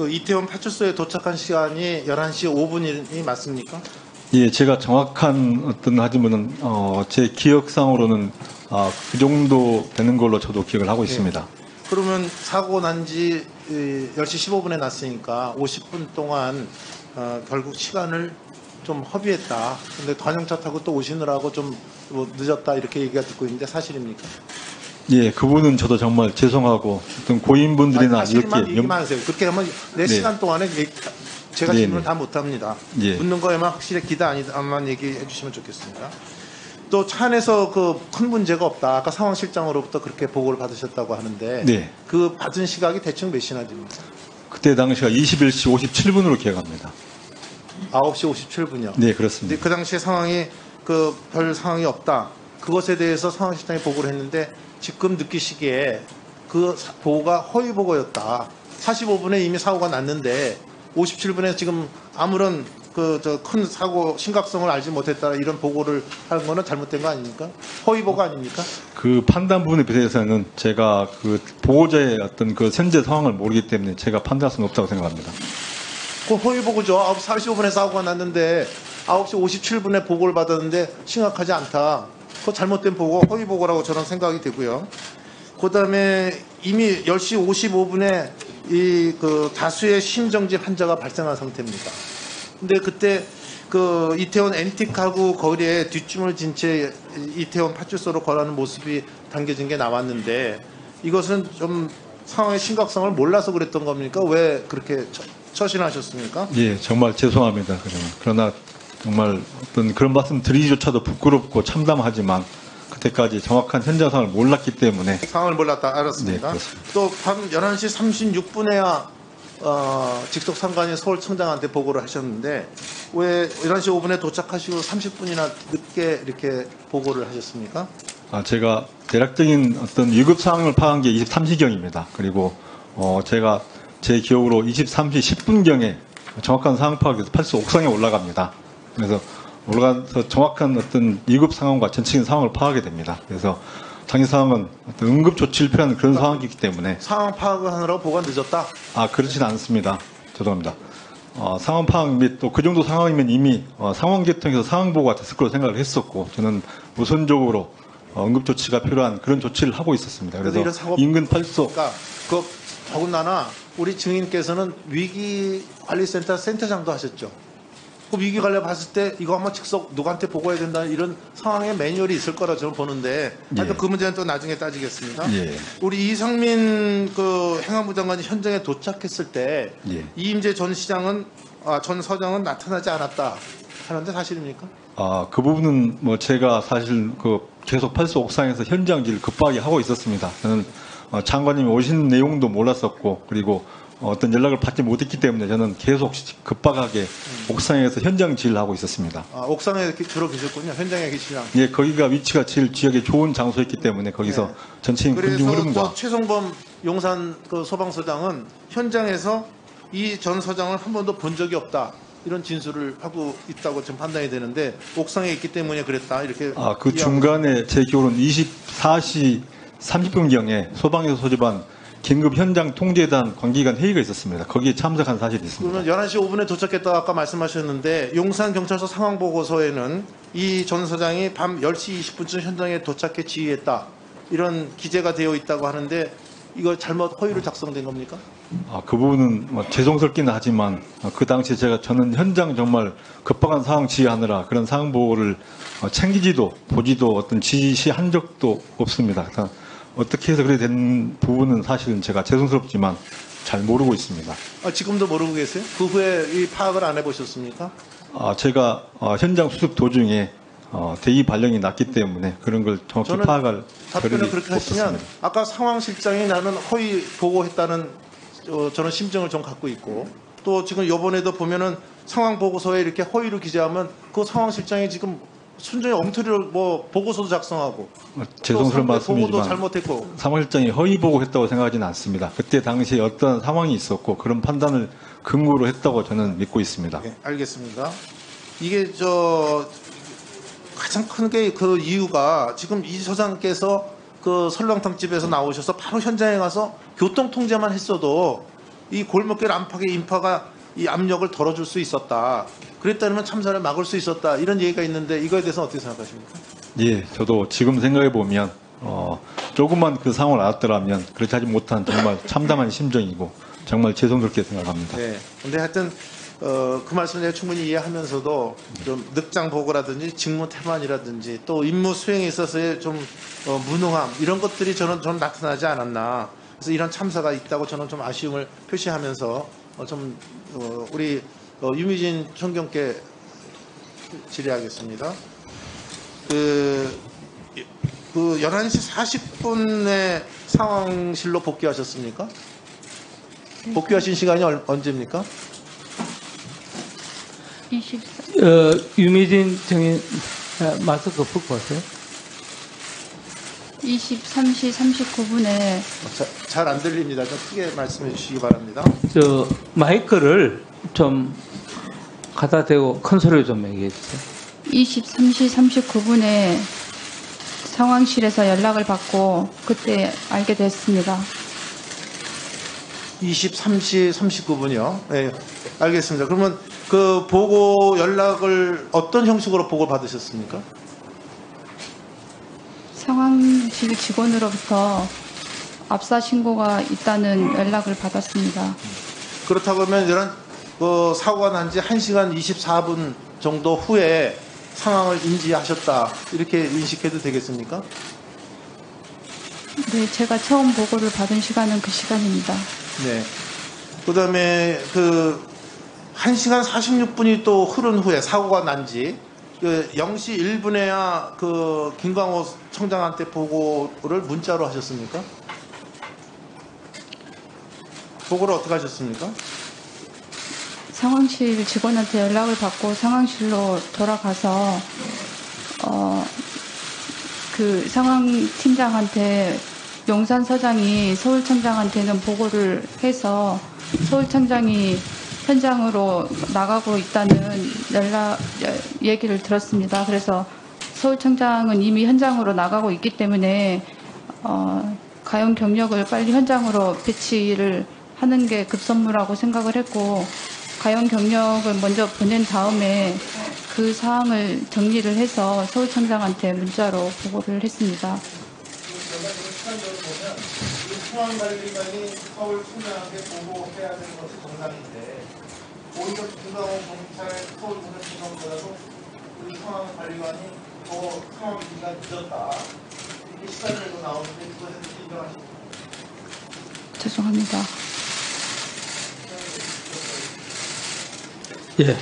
그 이태원 파출소에 도착한 시간이 11시 5분이 맞습니까? 예, 제가 정확한 어떤 하지만은 어, 제 기억상으로는 아, 그 정도 되는 걸로 저도 기억을 하고 있습니다. 그러면 사고 난 지 10시 15분에 났으니까 50분 동안 어, 결국 시간을 좀 허비했다. 근데 관용차 타고 또 오시느라고 좀 뭐 늦었다 이렇게 얘기가 듣고 있는데 사실입니까? 예, 그분은 저도 정말 죄송하고 어떤 고인분들이나 아니, 이렇게 얘기만 하세요. 그렇게 하면 내 네. 시간 동안에 얘기- 제가 네, 질문을 네. 다 못합니다. 예. 묻는 거에만 확실히 기다 아니다만 얘기해 주시면 좋겠습니다. 또 차 안에서 그 큰 문제가 없다. 아까 상황실장으로부터 그렇게 보고를 받으셨다고 하는데 네. 그 받은 시각이 대충 몇 시나 됩니까? 그때 당시가 21시 57분으로 기억합니다. 9시 57분이요. 네, 근데 그렇습니다. 그 당시에 상황이 그 별 상황이 없다. 그것에 대해서 상황실장이 보고를 했는데 지금 느끼시기에 그 사- 보고가 허위 보고였다. 45분에 이미 사고가 났는데 57분에 지금 아무런 그 저 큰 사고 심각성을 알지 못했다 이런 보고를 하는 거는 잘못된 거 아닙니까? 허위 보고 아닙니까? 그 판단 부분에 대해서는 제가 그 보호자의 어떤 그 현재 상황을 모르기 때문에 제가 판단할 수는 없다고 생각합니다. 그 허위 보고죠. 9시 45분에 사고가 났는데 9시 57분에 보고를 받았는데 심각하지 않다. 그거 잘못된 보고 허위 보고라고 저는 생각이 되고요. 그다음에 이미 10시 55분에 이 그 다수의 심정지 환자가 발생한 상태입니다. 근데 그때 그 이태원 가구 거리에 뒷짐을 진 채 이태원 파출소로 걸어가는 모습이 담겨진 게 나왔는데 이것은 좀 상황의 심각성을 몰라서 그랬던 겁니까? 왜 그렇게 처, 처신하셨습니까? 예, 정말 죄송합니다. 그러나 정말 어떤 그런 말씀 드리기조차도 부끄럽고 참담하지만 그때까지 정확한 현장 상황을 몰랐기 때문에 상황을 몰랐다 네, 알았습니다. 그렇습니다. 또밤 11시 36분에야 어, 직속 상관이 서울청장한테 보고를 하셨는데 왜 11시 5분에 도착하시고 30분이나 늦게 이렇게 보고를 하셨습니까? 아, 제가 대략적인 어떤 위급 상황을 파악한 게 23시경입니다. 그리고 어, 제가 제 기억으로 23시 10분경에 정확한 상황 파악에서 팔수 옥상에 올라갑니다. 그래서 올라가서 정확한 어떤 위급 상황과 전체적인 상황을 파악하게 됩니다. 그래서 당시 상황은 어떤 응급 조치를 필요한 그런 상황이기 때문에 상황 파악을 하느라고 보고가 늦었다. 아 그렇지는 않습니다. 죄송합니다. 어, 상황 파악 및 또 그 정도 상황이면 이미 어, 상황 계통에서 상황 보고가 됐을 거로 생각을 했었고 저는 우선적으로 어, 응급 조치가 필요한 그런 조치를 하고 있었습니다. 그래서 인근 팔소 그러니까 그 더군다나 우리 증인께서는 위기관리센터 센터장도 하셨죠. 그 위기 관리 봤을 때 이거 한번 즉석 누구한테 보고해야 된다 이런 상황의 매뉴얼이 있을 거라 저는 보는데 예. 그 문제는 또 나중에 따지겠습니다. 예. 우리 이상민 그 행안부 장관이 현장에 도착했을 때 예. 이임재 전 시장은 아, 전 서장은 나타나지 않았다 하는데 사실입니까? 아, 그 부분은 뭐 제가 사실 그 계속 팔소 옥상에서 현장지를 급하게 하고 있었습니다. 저는 어, 장관님이 오신 내용도 몰랐었고 그리고 어떤 연락을 받지 못했기 때문에 저는 계속 급박하게 옥상에서 현장 지휘를 하고 있었습니다. 아, 옥상에 주로 계셨군요. 현장에 계시랑. 예, 거기가 위치가 제일 지역에 좋은 장소였기 때문에 거기서 네. 전체인 군중 흐름과 저 최성범 용산 그 소방서장은 현장에서 이 전 서장을 한 번도 본 적이 없다. 이런 진술을 하고 있다고 지금 판단이 되는데 옥상에 있기 때문에 그랬다. 이렇게 아, 그 이해하고 중간에 제 기억으로는 24시 30분경에 소방에서 소집한 긴급 현장 통제단 관계기관 회의가 있었습니다. 거기에 참석한 사실이 있습니다. 그러면 11시 5분에 도착했다고 아까 말씀하셨는데 용산 경찰서 상황 보고서에는 이 전 서장이 밤 10시 20분쯤 현장에 도착해 지휘했다. 이런 기재가 되어 있다고 하는데 이거 잘못 허위로 작성된 겁니까? 아, 그 부분은 뭐 죄송스럽기는 하지만 어, 그 당시에 제가 저는 현장 정말 급박한 상황 지휘하느라 그런 상황 보호를 어, 챙기지도 보지도 어떤 지시한 적도 없습니다. 어떻게 해서 그래 된 부분은 사실은 제가 죄송스럽지만 잘 모르고 있습니다. 아, 지금도 모르고 계세요? 그 후에 이 파악을 안 해보셨습니까? 아, 제가 어, 현장 수습 도중에 어, 대기 발령이 났기 때문에 그런 걸 정확히 저는 파악할 답변을 그렇게 하시면 없었습니다. 아까 상황실장이 나는 허위 보고했다는 어, 저는 심정을 좀 갖고 있고 또 지금 이번에도 보면은 상황 보고서에 이렇게 허위로 기재하면 그 상황실장이 지금 순전히 엉터리로 뭐 보고서도 작성하고 어, 죄송스러운 보고도 말씀이지만 잘못했고 사무실장이 허위 보고했다고 생각하지는 않습니다. 그때 당시에 어떤 상황이 있었고 그런 판단을 근거로 했다고 저는 믿고 있습니다. 네, 알겠습니다. 이게 저 가장 큰 게 그 이유가 지금 이 서장께서 그 설렁탕 집에서 나오셔서 바로 현장에 가서 교통 통제만 했어도 이 골목길 안팎의 인파가 이 압력을 덜어줄 수 있었다. 그랬다면 참사를 막을 수 있었다. 이런 얘기가 있는데 이거에 대해서 어떻게 생각하십니까? 예, 저도 지금 생각해 보면 어, 조금만 그 상황을 알았더라면 그렇게 하지 못한 정말 참담한 심정이고 정말 죄송스럽게 생각합니다. 네. 근데 하여튼 어, 그 말씀 내가 충분히 이해하면서도 좀 늑장 보고라든지 직무 태만이라든지 또 임무 수행에 있어서의 좀 어, 무능함 이런 것들이 저는 좀 나타나지 않았나. 그래서 이런 참사가 있다고 저는 좀 아쉬움을 표시하면서 어, 좀 어, 우리 어, 유미진 총경께 질의하겠습니다. 그, 그 11시 40분에 상황실로 복귀하셨습니까? 복귀하신 시간이 얼- 언제입니까? 24, 어, 유미진 정인 어, 마스크 벗고 하세요. 23시 39분에 잘 안 들립니다. 좀 크게 말씀해 주시기 바랍니다. 저 마이크를 좀 갖다 대고 큰 소리로 좀 얘기해 주세요. 23시 39분에 상황실에서 연락을 받고 그때 알게 됐습니다. 23시 39분이요. 네, 알겠습니다. 그러면 그 보고 연락을 어떤 형식으로 보고 받으셨습니까? 상황실 직원으로부터 압사 신고가 있다는 연락을 받았습니다. 그렇다고 하면 이런 그 사고가 난 지 1시간 24분 정도 후에 상황을 인지하셨다. 이렇게 인식해도 되겠습니까? 네, 제가 처음 보고를 받은 시간은 그 시간입니다. 네. 그다음에 그 1시간 46분이 또 흐른 후에 사고가 난지 그 0시 1분에야 그 김광호 청장한테 보고를 문자로 하셨습니까? 보고를 어떻게 하셨습니까? 상황실 직원한테 연락을 받고 상황실로 돌아가서 어, 그 상황팀장한테 용산 서장이 서울청장한테는 보고를 해서 서울청장이 현장으로 나가고 있다는 연락 얘기를 들었습니다. 그래서 서울청장은 이미 현장으로 나가고 있기 때문에 어, 가용 경력을 빨리 현장으로 배치를 하는 게 급선무라고 생각을 했고 가용 경력을 먼저 보낸 다음에 그 사항을 정리를 해서 서울청장한테 문자로 보고를 했습니다. 상황관리관이 서울 청장한테 보고해야 되는 것이 정상인데 오히려 김광호 경찰 서울청장보다도 우리 상황관리관이 더 상황이 늦었다. 이렇게 시간들도 나오는데 그것에 대해서 인정하십니까? 죄송합니다. 예.